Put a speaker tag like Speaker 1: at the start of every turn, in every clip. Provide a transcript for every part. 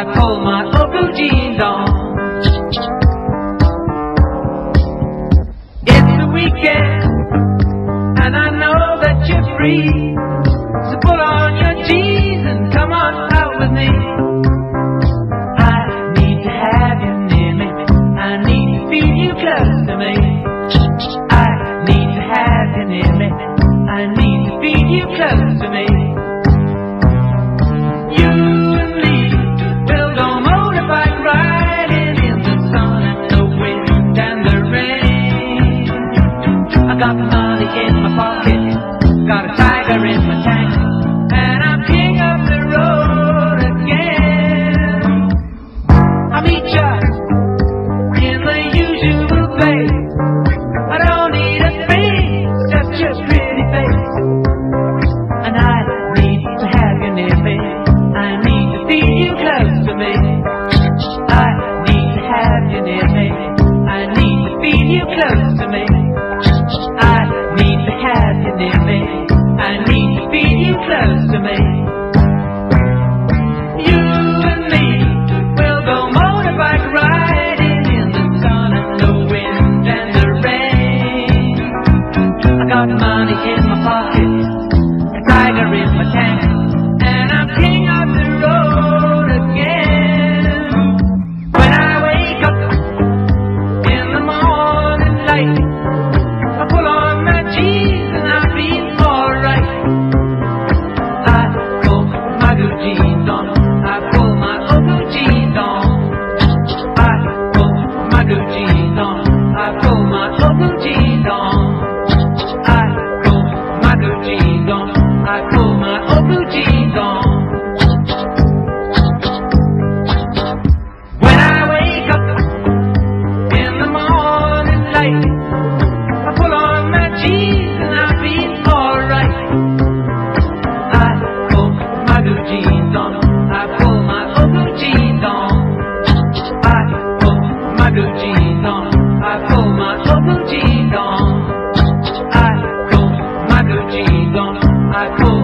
Speaker 1: I pull my blue jeans on. It's the weekend, and I know that you're free.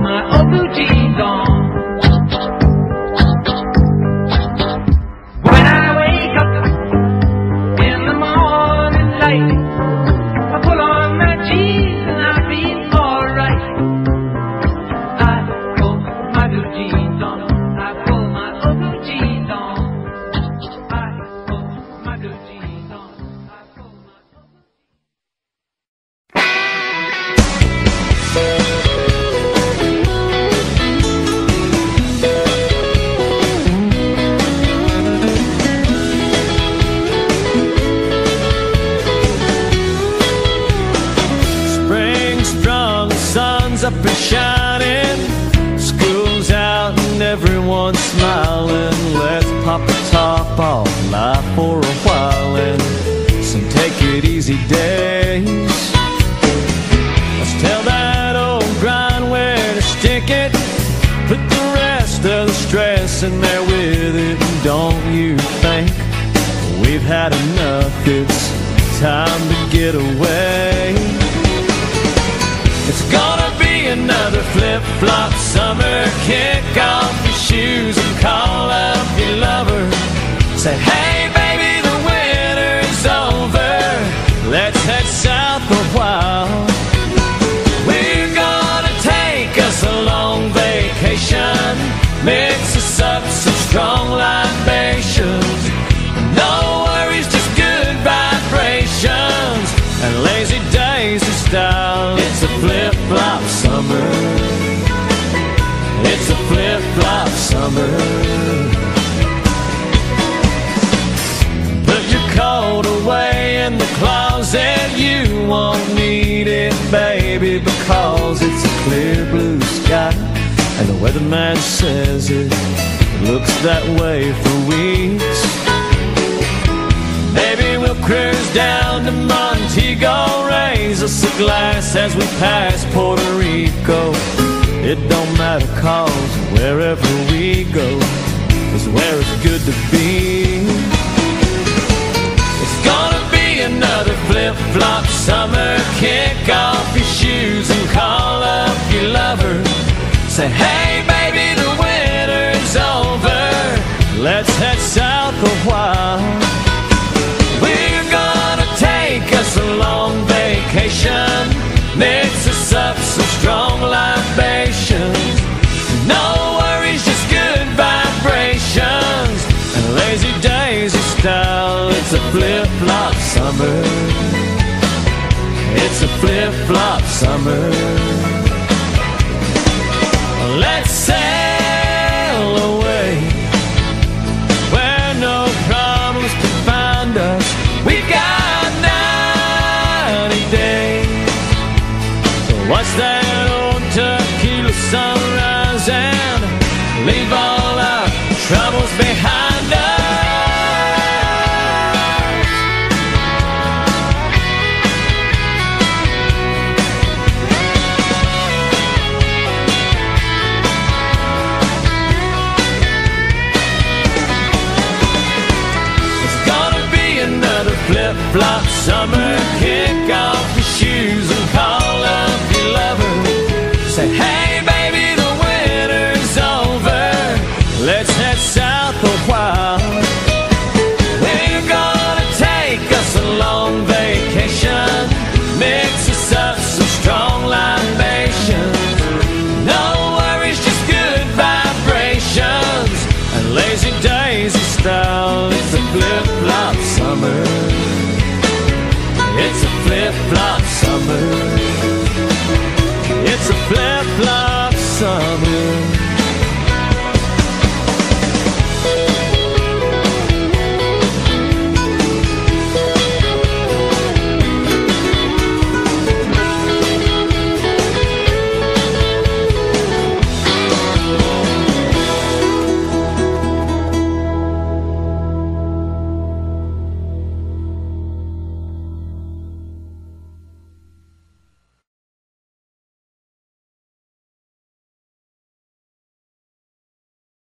Speaker 1: My old blue up and
Speaker 2: shining. School's out and everyone's smiling. Let's pop the top off life for a while and some take it easy days. Let's tell that old grind where to stick it. Put the rest of the stress in there with it. And don't you think we've had enough? It's time to get away. Another flip-flop summer. Kick off your shoes and call up your lover. Say, hey baby, the winter's over. Let's head south a while. We're gonna take us a long vacation. Mix us up some strong libations. No worries, just good vibrations and lazy days of style. It's a flip flop summer. Summer. Put your coat away in the closet. You won't need it, baby, because it's a clear blue sky. And the weatherman says it looks that way for weeks. Maybe we'll cruise down to Montego, raise us a glass as we pass Puerto Rico. It don't matter cause wherever we go is where it's good to be. flip-flop summer. It's a flip-flop summer. Let's say Flip-flop summer, kick off your shoes and call